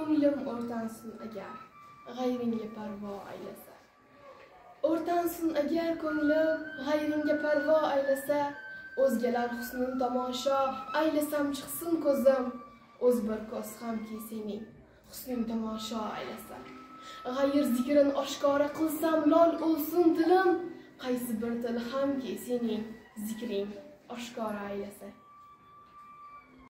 ko'nglim o'rtansin agar g'ayringga parvo aylasa. O'rtansin agar ko'nglim g'ayringga parvo aylasa o'zgalar husnin tomosha aylasam chiqsin ko'zim o'z bir ko'z hamki sening husning tomosha aylasa. G'ayr zikrin oshkora qilsam lol o'lsin tilim qaysi bir til hamki sening zikring oshkora aylasa.